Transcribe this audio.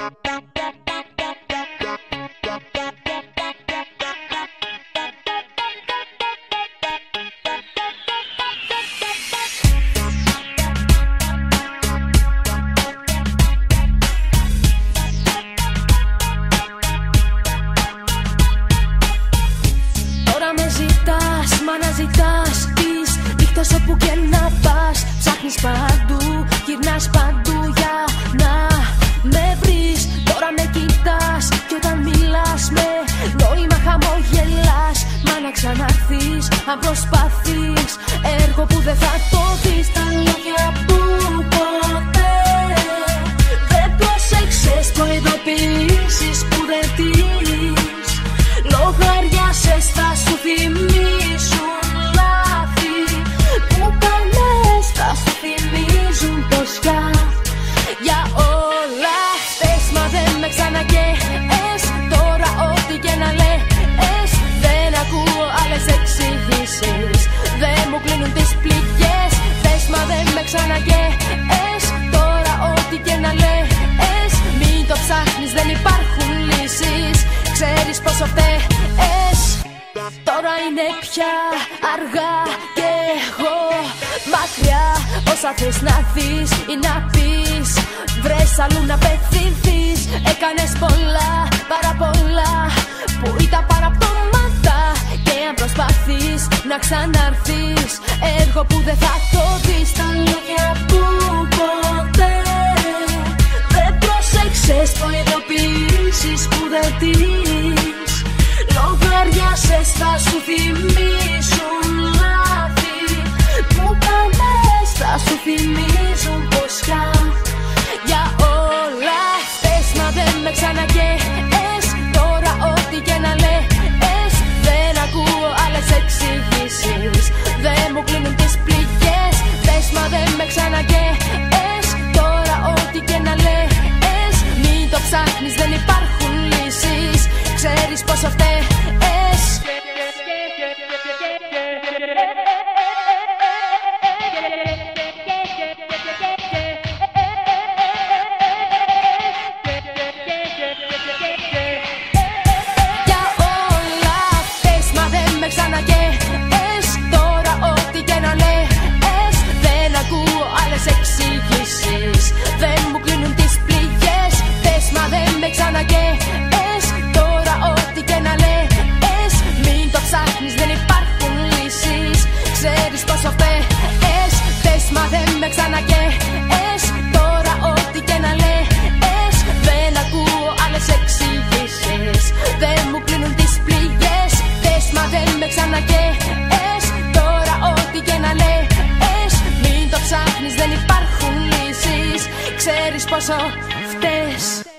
Τώρα με ζητάς, μα να ζητάς τις νύχτες όπου και να πας Ψάχνεις παντού, γυρνάς παντού ξαναρθείς, αν προσπαθείς έργο που δεν θα το δεις. Τα λόγια που ποτέ δεν πρόσεξες το ειδοποιήσεις που δεν τηρείς. Λογαριάσες θα σου θυμίσουν Τώρα είναι πια αργά και εγώ μακριά. Όσα θες να δεις ή να πεις Βρες αλλού να πεθυνθείς Έκανες πολλά, πάρα πολλά Που ήταν παραπτώματα Και αν προσπαθείς να ξαναρθείς Έργο που δεν θα το δεις. Τα λόγια που ποτέ δεν πρόσεξες το ειδοποιήσεις που δεν τηρείς Λογαριάσες θα σου θυμίσουν λάθη. Που κάνες θα σου θυμίζουν πως για Για όλα χθες μα δεν με ξανακαίες Τώρα ό,τι και να λες Δεν ακούω άλλες εξηγήσεις. Δεν μου κλείνουν τις πληγές. Θες μα δεν με ξανακαίες Τώρα ό,τι και να λες Μην το ψάχνεις δεν υπάρχουν λύσεις. Ξέρεις πόσο φταίς με ξανακαίες Τώρα ό,τι και να λες Μην το ψάχνεις δεν υπάρχουν λύσεις. Ξέρεις πόσο φταίς